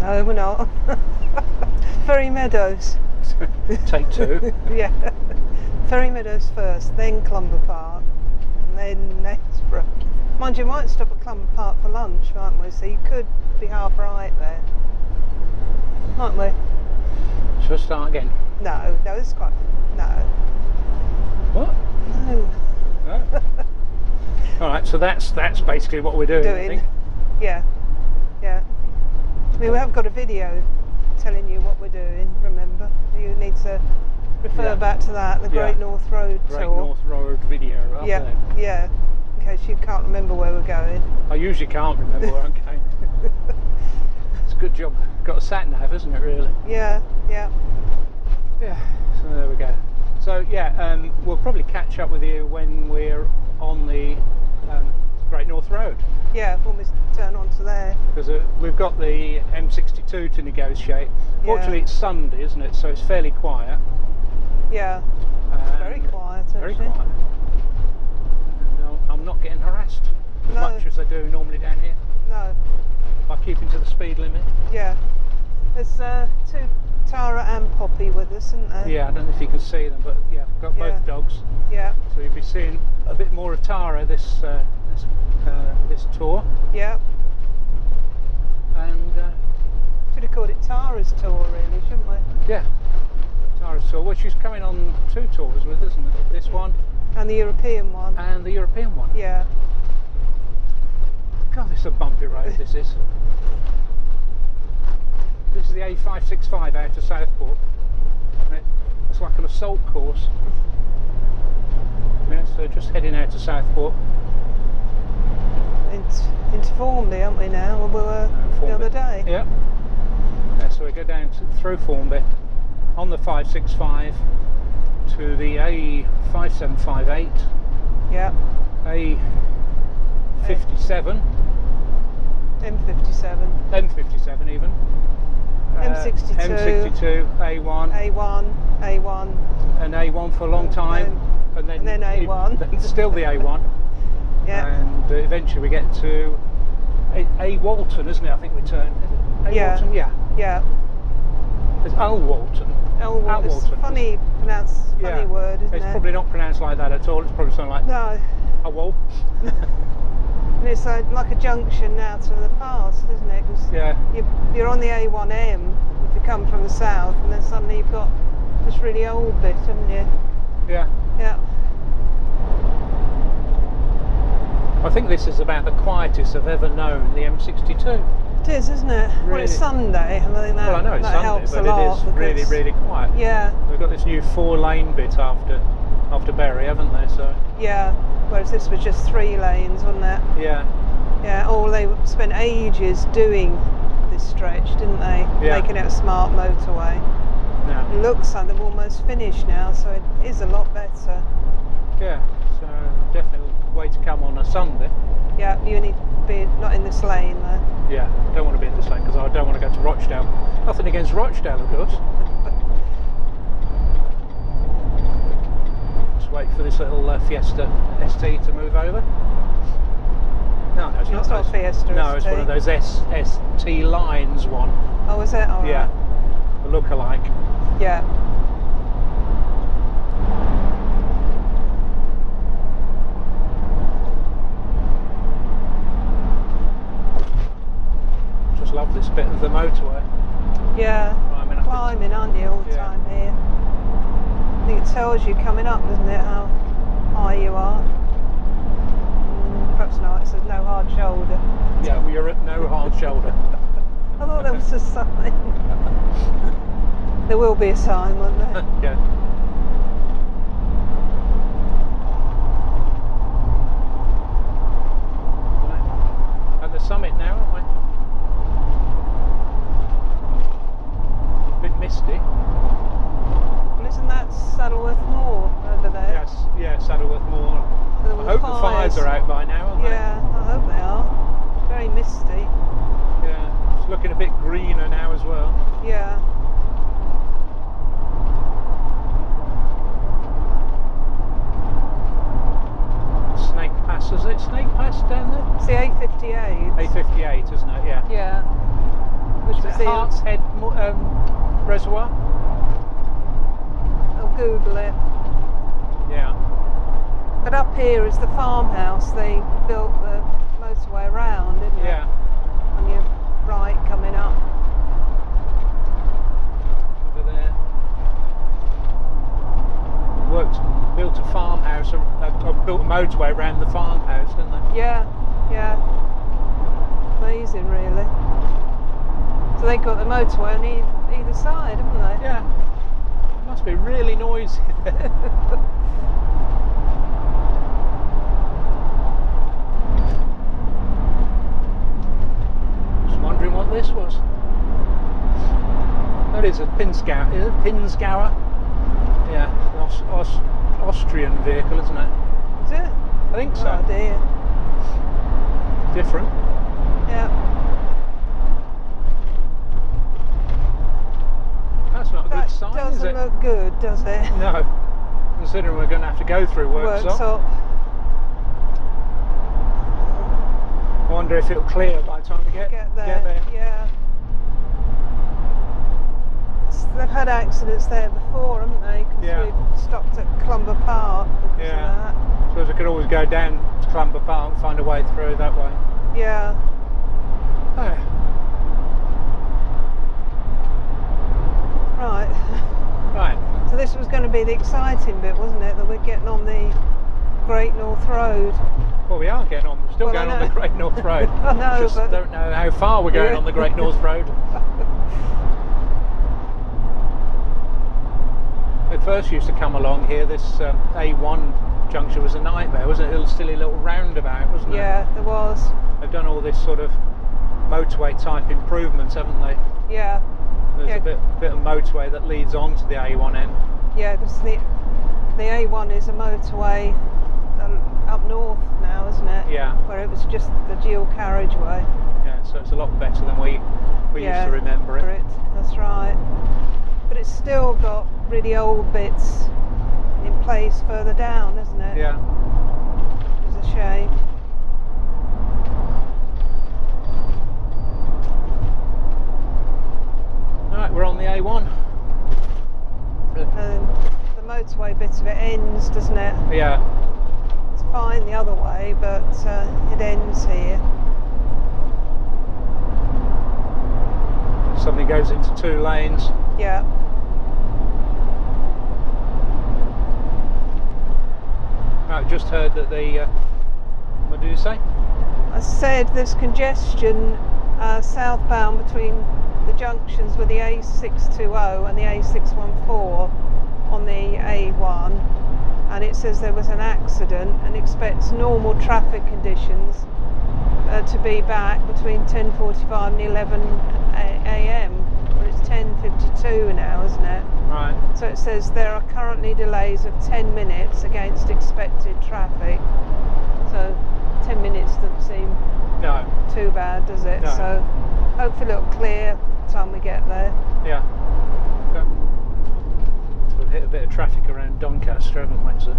No, we're not. Ferry Meadows. Take two. yeah. Ferry Meadows first, then Clumber Park, and then Knaresborough. Mind you, we might stop at Clumber Park for lunch, mightn't we? So you could be half right there. Mightn't we? Shall I start again? No, no, it's quite. No. What? No. No. All right, so that's that's basically what we're doing. I Doing. think. Yeah. Yeah. We have got a video telling you what we're doing, remember? You need to refer Yeah. back to that, the Yeah. Great North Road Great tour. North Road video. Yeah, there. yeah. In case you can't remember where we're going. I usually can't remember where I'm going. it's a good job. Got a sat nav, isn't it? Really. Yeah, yeah. Yeah. So there we go. So yeah, um, we'll probably catch up with you when we're on the um, Great North Road Yeah, we turn onto there. because uh, we've got the M62 to negotiate. Fortunately, Yeah. it's Sunday, isn't it? So it's fairly quiet. Yeah, Um, very quiet actually. Very quiet. And uh, I'm not getting harassed as No. much as I do normally down here No, by keeping to the speed limit. yeah. There's uh, two, Tara and Poppy with us, isn't there? Yeah, I don't know if you can see them, but yeah, we've got Yeah. both dogs. Yeah, So you'll be seeing a bit more of Tara this uh, this, uh, this tour, yeah. and uh, Should have called it Tara's tour, really, shouldn't we? yeah, Tara's tour. Well, she's coming on two tours with, us, isn't it? This one And the European one. and the European one. Yeah, God, this is a bumpy road. This is. This is the A565 out to Southport. It- It's like an assault course. Yeah, so just heading out to Southport. Into, into Formby, aren't we now? We were the other day. Yeah. Yeah, so we go down to, through Formby on the 565 to the A5758, Yeah, A57, M57, M57 even. uh, M62. M62, A1, A1, A1. and A1 for a long time, and then, and then A1. then still the A1, Yeah, and uh, eventually we get to A, A Walton, isn't it? I think we turn. A Yeah. Walton, yeah. yeah. It's Al Walton. Al it's Walton. funny pronounced, funny Yeah. word, isn't It's it? probably not pronounced like that at all. It's probably something like no. a wall. And it's like, like a junction now to the past, isn't it? 'Cause Yeah, you, you're on the A1M if you come from the south, and then suddenly you've got this really old bit, haven't you? yeah. Yeah. I think this is about the quietest I've ever known the M62. It is, isn't it? Well, it's Sunday, I think that, well, I know it's Sunday, helps but a lot. it is really, really quiet. Yeah, They've got this new four-lane bit after after Bury, haven't they? So yeah. Whereas this was just three lanes, wasn't it? yeah, Yeah. Oh, they spent ages doing this stretch, didn't they? Yeah. Making it a smart motorway. now, It looks like they've almost finished now, so it is a lot better. yeah. So definitely way to come on a Sunday. Yeah, you need to be not in this lane though. Yeah, don't want to be in this lane because I don't want to go to Rochdale. Nothing against Rochdale, of course. Just wait for this little uh, Fiesta ST to move over. No, no, it's It's not those- Fiesta No, it's ST. one of those S, ST lines one. Oh, is it? All Yeah, right. the look-alike. Yeah. Just love this bit of the motorway. Yeah. Climbing aren't you, all the Yeah. time here? I think it tells you coming up, doesn't it, how high you are? Mm, perhaps not. It says no hard shoulder. Yeah, well, you're at no hard shoulder. I thought there was a sign. there will be a sign, won't there? yeah. At the summit now, aren't we? Well, isn't that Saddleworth Moor over there? Yes, yeah, Saddleworth Moor. I hope the fires are out by now, aren't Yeah, I hope they are. It's very misty. Yeah. It's looking a bit greener now as well. Yeah. Snake Pass, is it? Snake Pass down there? It's the A58. A58, isn't it? Yeah. Yeah. Which was the Half Head um, Reservoir? I'll Google it. Yeah. But up here is the farmhouse they built the motorway around, didn't Yeah. it? On your right coming up. Over there. Worked, built a farmhouse, uh, uh, built a motorway around the farmhouse, didn't they? Yeah, yeah. Amazing, really. So they got the motorway on e- either side, haven't they? Yeah. It must be really noisy. Just wondering what this was. That is a Pinzgauer. Is it Pinzgauer? Yeah, Aus- Aus- Austrian vehicle, isn't it? Is it? I think so. Oh dear. Different. Yeah. That's not a That good sign, is doesn't look good, does it? No. Considering we're going to have to go through. Worksop. I wonder if it'll clear by the time we get, Get there. Yeah. S- They've had accidents there before, haven't they? 'Cause Yeah. we've stopped at Clumber Park because Yeah. Suppose we could always go down to Clumber Park and find a way through that way. Yeah. Oh, Right. So this was going to be the exciting bit, wasn't it? That we're getting on the Great North Road. Well, we are getting on. We're still Well, going on the. Great North Road. I know, Just but- don't know how far we're going on the Great North Road. We first used to come along here. This um, A1 junction was a nightmare, wasn't it? A little silly little roundabout, wasn't it? Yeah, there was. They've done all this sort of motorway type improvements, haven't they? Yeah, There's Yeah. a bit, bit of motorway that leads on to the A1M. yeah, because the the A1 is a motorway um, up north now, isn't it? Yeah. Where it was just the dual carriageway. Yeah, so it's a lot better than we we yeah, used to remember for it. That's right. But it's still got really old bits in place further down, isn't it? Yeah. It's a shame. Right, we're on the A1. And the motorway bit of it ends, doesn't it? Yeah. It's fine the other way, but uh, it ends here. Suddenly goes into two lanes. Yeah. Right, just heard that the. Uh, what did you say? I said there's congestion uh, southbound between the junctions with the A620 and the A614 on the A1 and it says there was an accident and expects normal traffic conditions uh, to be back between 10.45 and 11 a.m. Well, it's 10.52 now, isn't it? Right. So it says there are currently delays of 10 minutes against expected traffic. So 10 minutes doesn't seem No. too bad, does it? No. So hopefully it'll clear by the time we get there. Yeah. Okay. So we've hit a bit of traffic around Doncaster, haven't we? So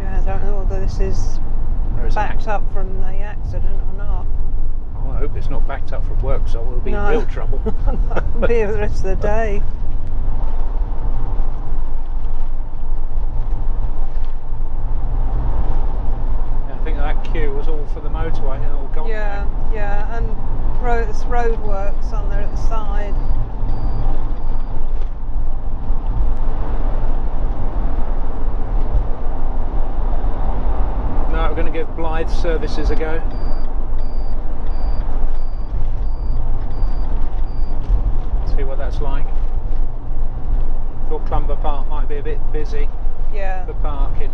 Yeah, I don't know whether this is is backed ac- up from the accident or not. Oh, I hope it's not backed up from work, so we'll be No. in real trouble. Be the rest of the day. Yeah, I think that queue was all for the motorway and all gone. Yeah, now. yeah, and road works on there at the side. Going to give Blythe services a go. See what that's like. Thought Clumber Park might be a bit busy Yeah, for parking.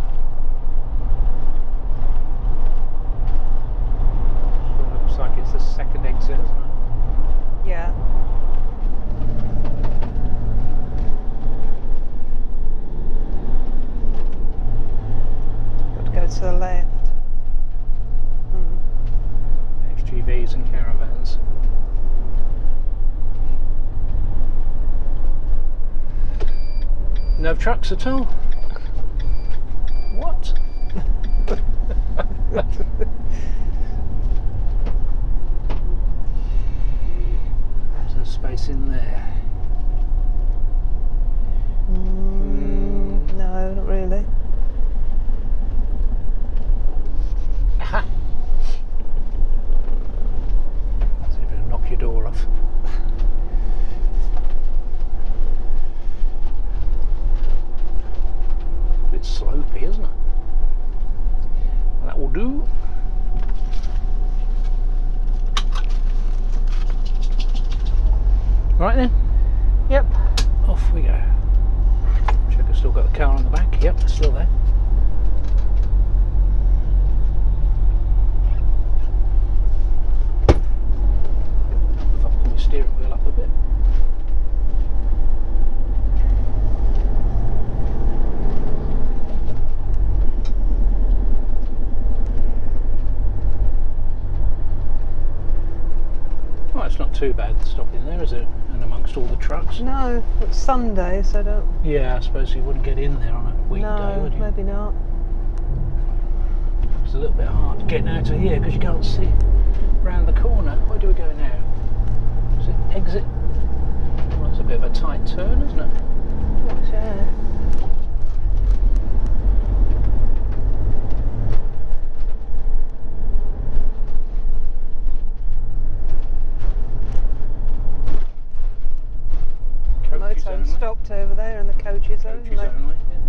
Looks like it's the second exit. yeah. Got to go to the left. Hmm. HGVs and caravans. No trucks at all. What? There's Right then, Yep. off we go. Check I've still got the car on the back. Yep, it's still there. If I pull my steering wheel up a bit. Well, it's not too bad stopping there, is it? All the trucks. No, it's Sunday, so don't. Yeah, I suppose you wouldn't get in there on a weekday, no, would you? maybe not. It's a little bit hard getting out of here because you can't see round the corner. Where do we go now? Is it exit? Well, it's a bit of a tight turn, isn't it? Watch out. Coaches Moto only. stopped over there and the coaches, Coaches only. only. yeah.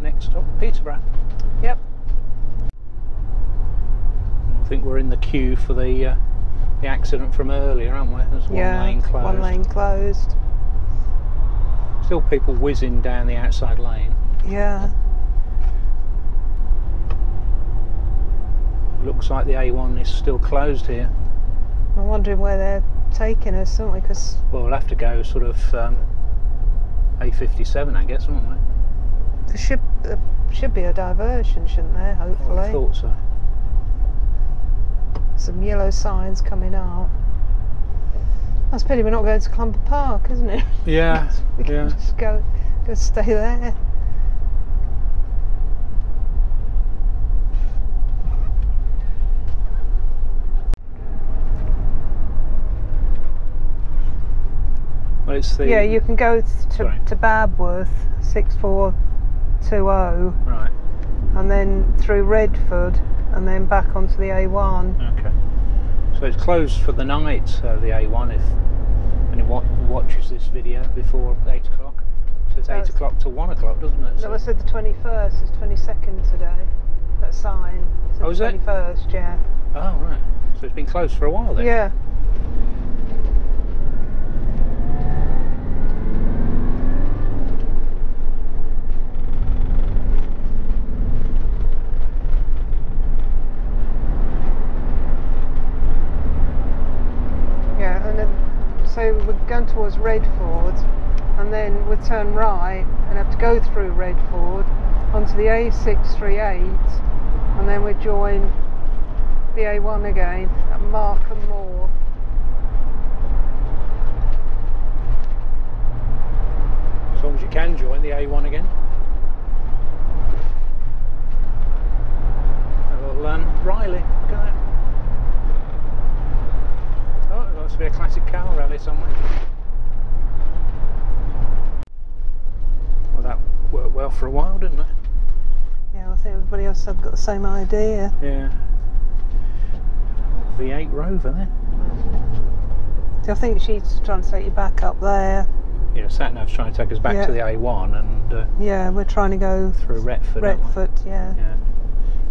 Next stop, Peterborough. Yep. I think we're in the queue for the uh, the accident from earlier, aren't we? There's one yeah. lane closed. One lane closed. Still people whizzing down the outside lane. Yeah. Looks like the A1 is still closed here. I'm wondering where they're taking us, aren't we? Because Well, we'll have to go sort of um, A57, I guess, won't we? there should there should be a diversion, shouldn't there? Well, Hopefully. I thought so. Some yellow signs coming out. That's a pity we're not going to Clumber Park, isn't it? Yeah, we can yeah. just go, go stay there. It's the Yeah, you can go Sorry. to, to Babworth, 6420, right. and then through Retford, and then back onto the A1. Okay. So it's closed for the night, uh, the A1, if anyone watches this video before 8 o'clock. So it's 8 o'clock to 1 o'clock, doesn't it? No, I said the 21st, it's 22nd today. That sign. said Oh, is the it? 21st, yeah. oh, right. So it's been closed for a while then? Yeah, and then, so we're going towards Retford, and then we'll turn right and have to go through Retford onto the A638, and then we join the A1 again at Markham Moor. As long as you can join the A1 again. Little um, Riley, look at that. Oh, there must be a classic car rally somewhere. Well, that worked well for a while, didn't it? Yeah, I think everybody else had got the same idea. Yeah. V8 Rover there. So I think she's trying to take you back up there. Yeah, Satnav's trying to take us back Yeah. to the A1 and uh, Yeah, we're trying to go through Retford. Retford, yeah. Yeah.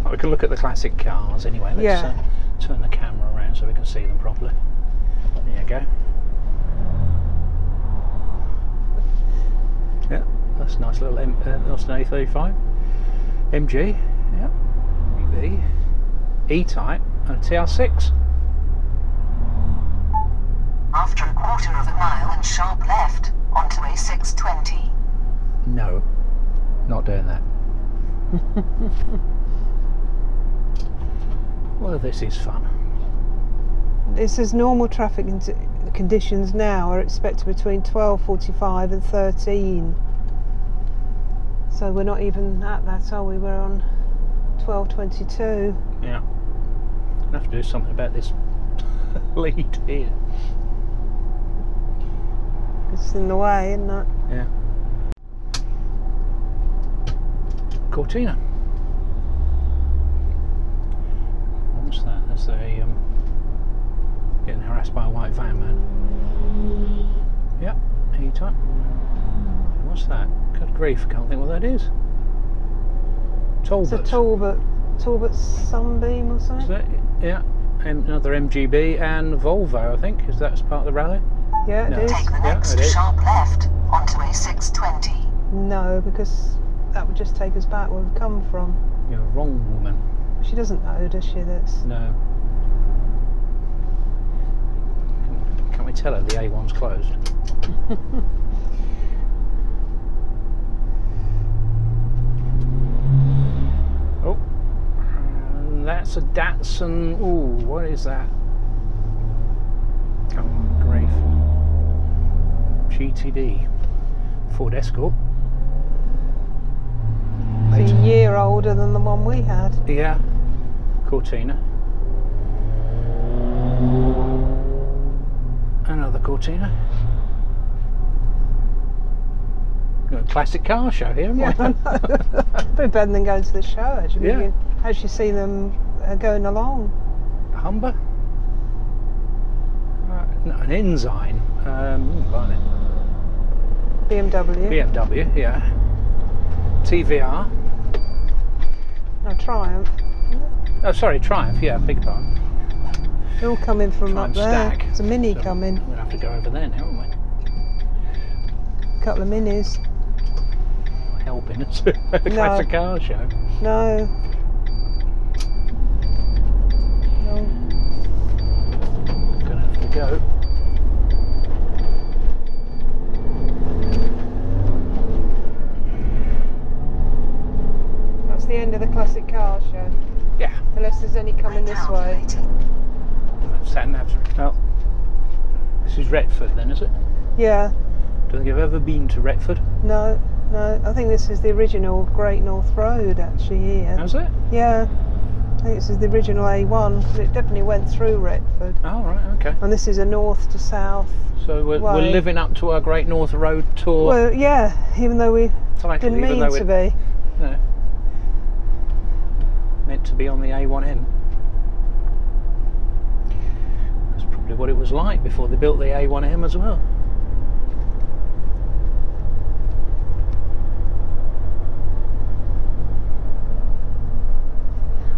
Well, we can look at the classic cars anyway. Let's Yeah. uh, turn the camera around so we can see them properly. Go. Yeah, that's a nice little M- uh, Austin A35. MG, yeah. EV, E-Type, and a TR6. After a quarter of a mile and sharp left onto A620. No, not doing that. well, this is fun. It says normal traffic conditions now are expected between 12.45 and 13. So we're not even at that, are we? We're on 12.22. Yeah. Gonna have to do something about this lead here. It's in the way, isn't it? Yeah. Cortina. What's that? That's a um, getting harassed by a white van man. Yep, E-type. what's that? Good grief, can't think what that is. Talbot. It's a Talbot, Talbot Sunbeam or Is something. that, yeah, and another MGB and Volvo, I think. Is that as part of the rally? Yeah, it No. is. Take the next it is. sharp left onto A620. No, because that would just take us back where we've come from. You're wrong, woman. She doesn't know, does she? That's No. Can we tell her the A1's closed? oh, that's a Datsun. Ooh, what is that? Oh, grief. GTD. Ford Escort. It's a year older than the one we had. Yeah. Cortina. Cortina. Got a classic car show here, haven't Yeah, we? I know. Probably better than going to the show. Actually, Yeah. You can actually see them uh, going along. Humber. Uh, no, an Enzyme. Um, blimey. BMW. BMW, yeah. TVR. No, Triumph. Oh, sorry, Triumph. Yeah, big pardon. They're all coming from Triumph up there. Stag. There's a mini So coming. We'll have to go over there now, won't we? A couple of minis. Helping us at the No. classic car show. No. Gonna have to go. That's the end of the classic car show. Yeah. Unless there's any coming this way. Recalculating. Sat navs. Well, this is Retford then, is it? Yeah. Don't think I've ever been to Retford. No. No. I think this is the original Great North Road actually here. How's it? Yeah. I think this is the original A1 because it definitely went through Retford. Oh, right, okay. And this is a north to south. So we're, we're living up to our Great North Road tour Well, yeah, even though we title, didn't mean to be. no, meant to be on the A1M. That's probably what it was like before they built the A1M as well.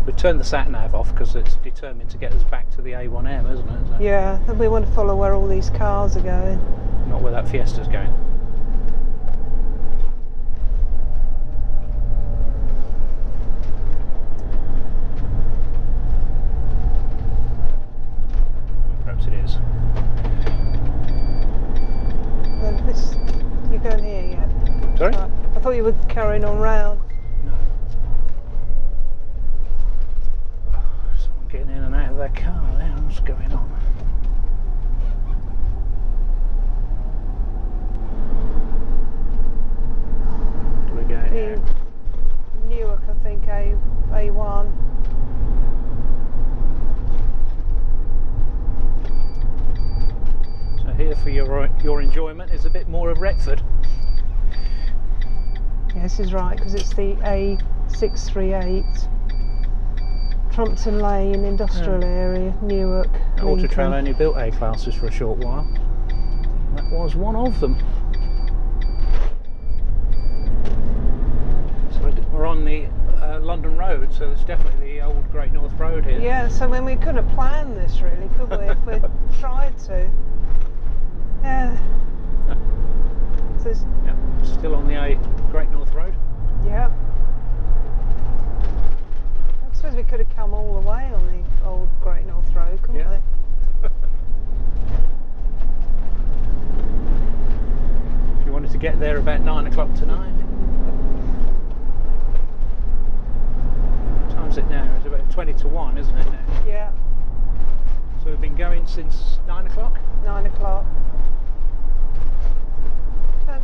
We've turned the sat nav off because it's determined to get us back to the A1M, isn't it? So Yeah, and we want to follow where all these cars are going. Not where that Fiesta's going. Perhaps it is. Then this, you're going here yet? Sorry? Right. I thought you carrying on round. No. Someone getting in and out of their car there. What's going on? Do we go The now? Newark, I think, A, A1. So here for your your enjoyment is a bit more of Retford. Yeah, this is right because it's the A638. Trumpton Lane Industrial Area, Newark. Auto Lincoln. Trail only built A classes for a short while. That was one of them. So we're- on the uh, London Road, so it's definitely the old Great North Road here. Yeah, so when we couldn't have planned this really, could we, if we'd tried to? Yeah. So Yep, still on the A Great North Road. yeah. I suppose we could have come all the way on the old Great North Road, couldn't Yeah. we? If you wanted to get there about nine o'clock tonight. What time's it now? It's about twenty to one, isn't it now? Yeah, So we've been going since nine o'clock. nine o'clock. Um,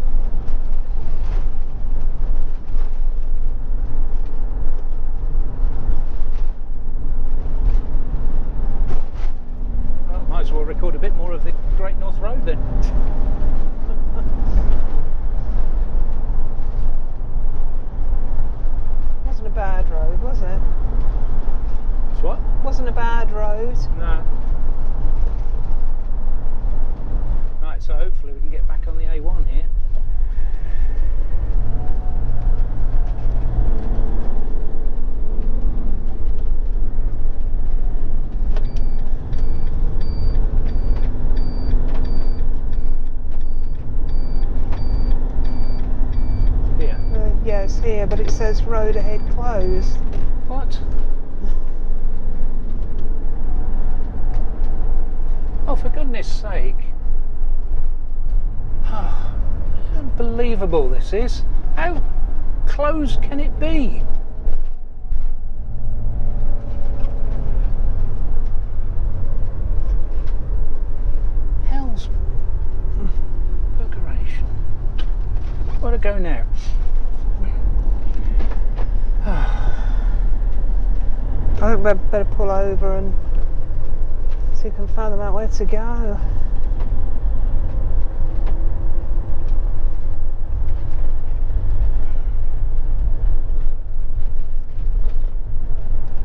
Well, might as well record a bit more of the Wasn't a bad road, was it? It's what? Wasn't a bad road. No. Right, so hopefully we can get back on the A1 here. Here, but it says road ahead closed. What? Oh, for goodness sake. Unbelievable this is. How closed can it be? Hell's buggeration. Where to go now? I think we better pull over and see if we can find them out where to go.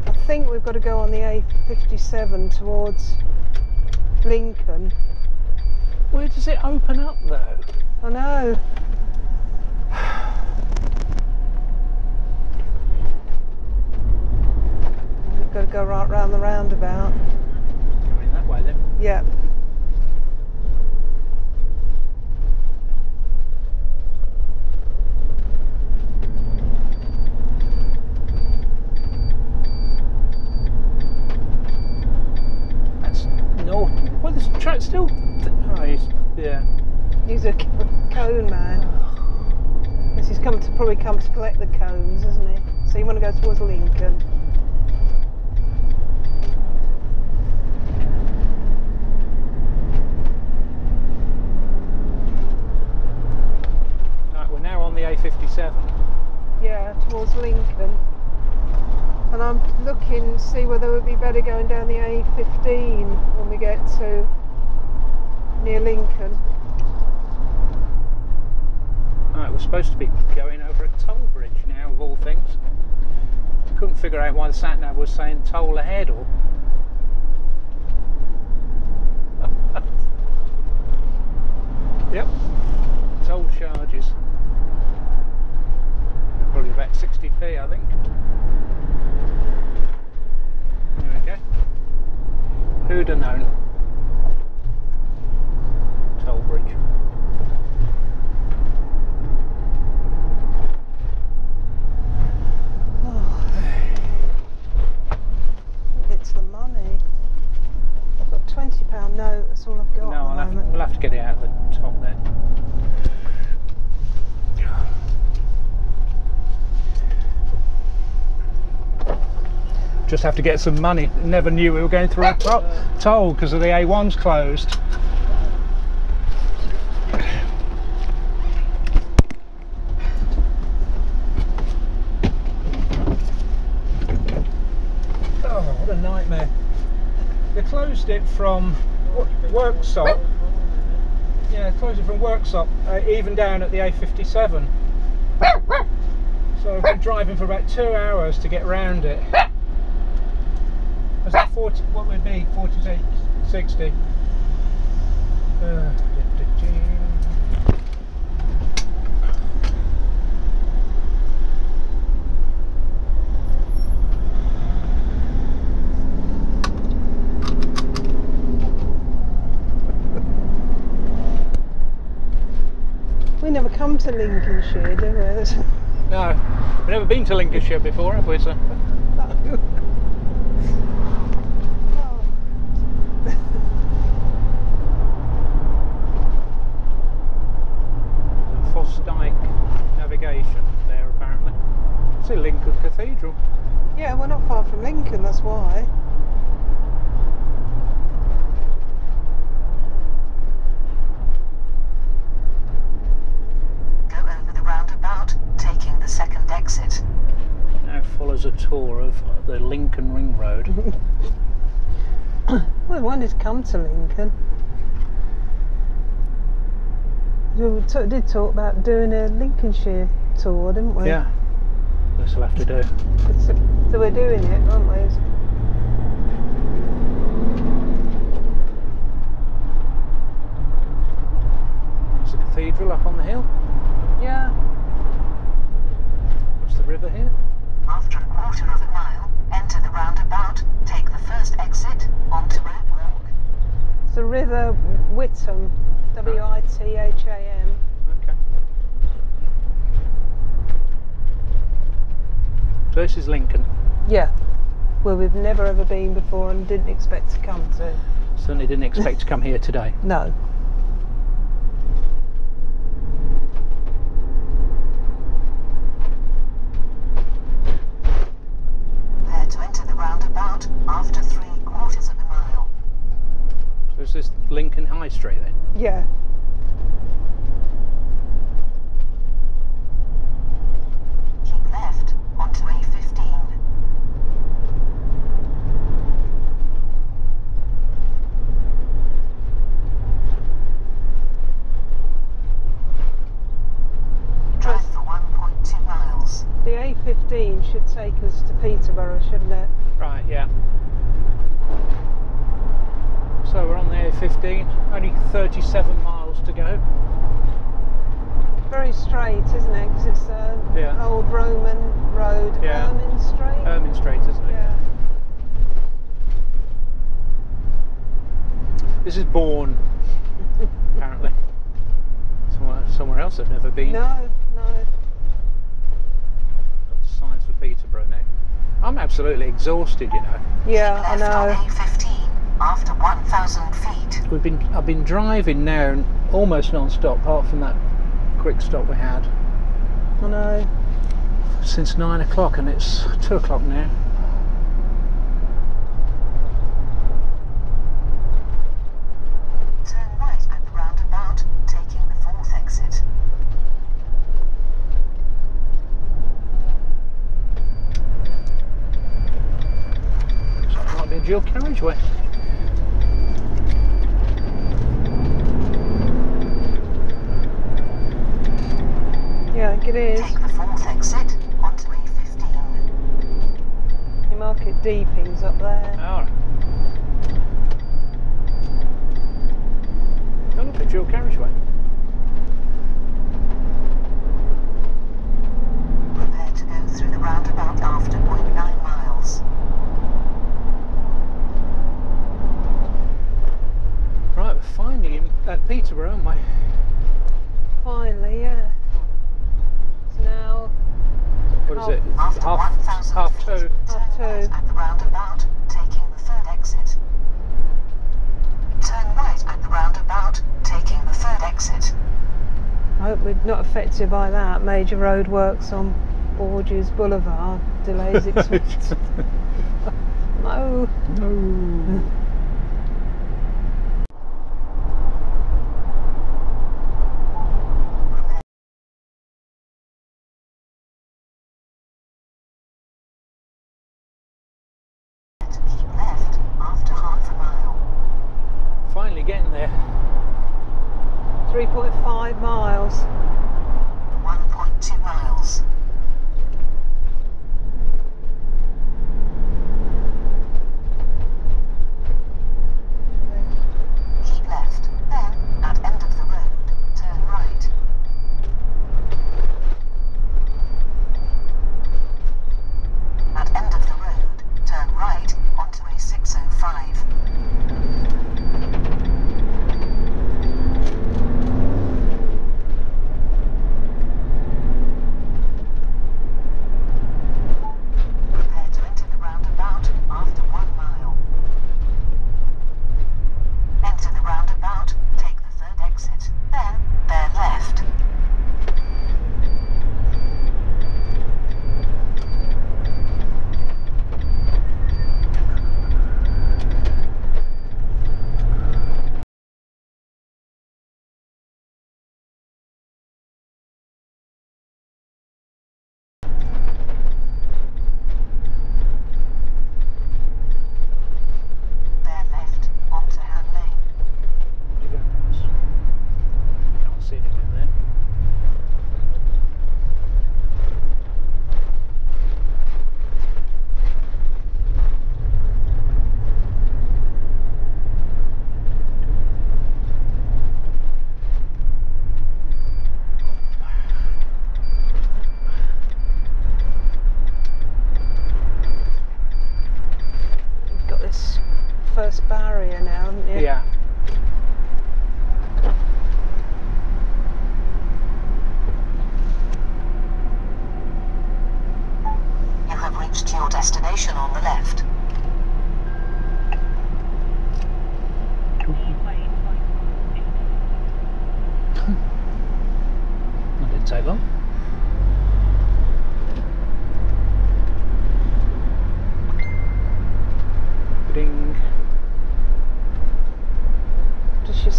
I think we've got to go on the A57 towards Lincoln. Where does it open up though? I know. We've got to go right round the roundabout. Going that way then. Yep. That's north. Well, this track still. Oh, he's, yeah. He's a c- cone man. Yes, he's come to probably come to collect the cones, isn't he? So you want to go towards Lincoln. Right, we're now on the A57. Yeah, towards Lincoln. And I'm looking to see whether it would be better going down the A15 when we get to near Lincoln. Right, we're supposed to be going over a toll bridge now, of all things. Couldn't figure out why the sat nav was saying toll ahead or. yep, toll charges. About 60p, I think. There we go. Who'd have known? Toll bridge. Oh. It's the money. I've got twenty pound note. That's all I've got No, at I'll have, moment. we'll have to get it out of the top there. Just have to get some money. Never knew we were going through a to- toll because of the A1's closed. Oh, what a nightmare. They closed it from wo- Worksop. Yeah, closed it from Worksop, uh, even down at the A57. So I've been driving for about two hours to get round it. Was that 40? What would be? 40, 60? Uh, We never come to Lincolnshire, do we? No, we've never been to Lincolnshire before, have we? So Oh. Fossdyke navigation there apparently. It's a Lincoln Cathedral. Yeah, we're not far from Lincoln, that's why. Go over the roundabout, taking the second exit. Now follows a tour of the Lincoln Ring Road. Well, we wanted to come to Lincoln. We t- did talk about doing a Lincolnshire tour, didn't we? yeah, this will have to do. So, so we're doing it, aren't we? It's the cathedral up on the hill. Yeah. What's the river here? After a quarter of a mile, enter the roundabout, take the first exit onto Road Walk. It's the River Witham. W I T H A M. Okay. So this is Lincoln. Yeah. Where we've never ever been before and didn't expect to come to. Certainly didn't expect to come here today. No. Prepare to enter the roundabout after three quarters of a mile. So this is Then. Yeah. Keep left onto A15. Drive for 1.2 miles. The A15 should take us to Peterborough, shouldn't it? Right, yeah. So we're on the A15, only 37 miles to go. Very straight, isn't it? Because it's an Yeah. old Roman road. Yeah. Ermine Street. Ermine Street, isn't it? yeah. This is Bourne, apparently. Somewhere, somewhere else I've never been. No, no. Got signs for Peterborough now. I'm absolutely exhausted, you know. Yeah, I know. A15 after 1,000 feet. We've been I've been driving now almost non-stop, apart from that quick stop we had, I know. since nine o'clock, and it's two o'clock now. Turn right at the roundabout, taking the fourth exit. So it might be a dual carriageway. Yeah, I think it is. Take the fourth exit onto A15. Newmarket Deeping's up there. All right. Oh, look, a your carriageway. Prepare to go through the roundabout after 0.9 miles. Right, we're finally in at Peterborough, aren't we? Finally, yeah. It's now What is it? After Half, 1,000 half feet, two. turn Half right two. at the roundabout, taking the third exit. Turn right at the roundabout, taking the third exit. I hope we're not affected by that. Major roadworks on Bourges Boulevard delays expected. no. No.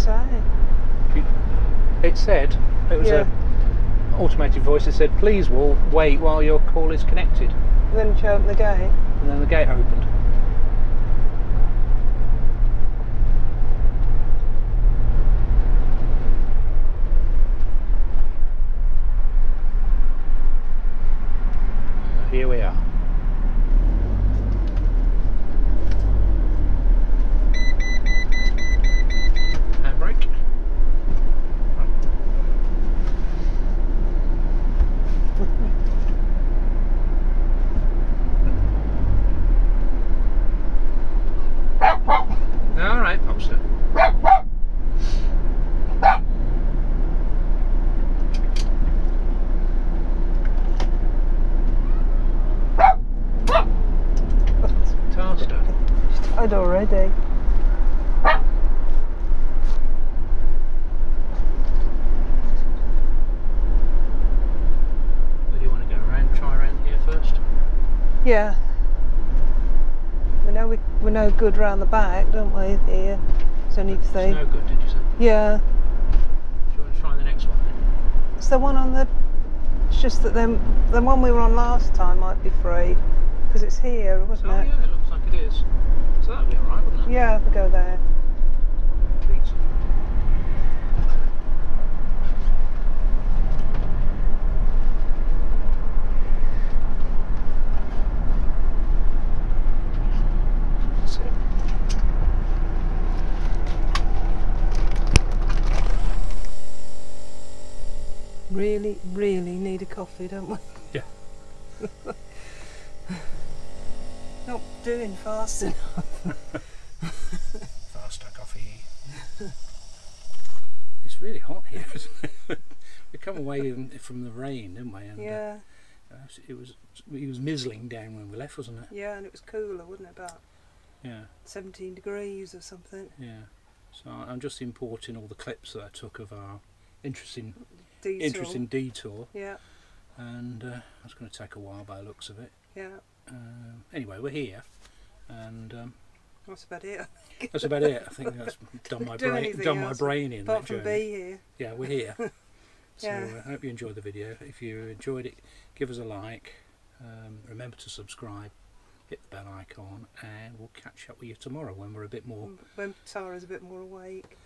Say? It said it was Yeah. a automated voice that said, "Please, wait while your call is connected." Then she opened the gate. And then the gate opened. Here we are. Handbrake. All right, Popster. Taster. She's tired already. Where do you want to go? Around, try around here first. Yeah. We know we we're no good round the back, don't we? Here, it's only It's thing. no good, did you say? Yeah, Do you want to try the next one then? it's the one on the. It's just that then the one we were on last time might be free because it's here, wasn't Oh it? yeah, it looks like it is. So that'll be alright, wouldn't it? Yeah, we'll go there. Really, really need a coffee, don't we? Yeah. Not doing fast enough. Faster coffee. it's really hot here, isn't it? we come away in- from the rain, didn't we? And, uh, Yeah, uh, it was it was mizzling down when we left, wasn't it? yeah, and it was cooler, wasn't it? About Yeah, 17 degrees or something. yeah. So I'm just importing all the clips that I took of our interesting Diesel. interesting detour, Yeah, and uh, it's going to take a while by the looks of it. yeah. Um anyway, we're here, and um, That's about it. that's about it. I think that's done my brain done my brain in Apart that journey. be here. Yeah, we're here. so Yeah. I hope you enjoyed the video. If you enjoyed it, give us a like. Um, remember to subscribe, hit the bell icon, and we'll catch up with you tomorrow when we're a bit more. When Tara's a bit more awake.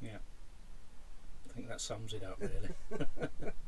Yeah, I think that sums it up really.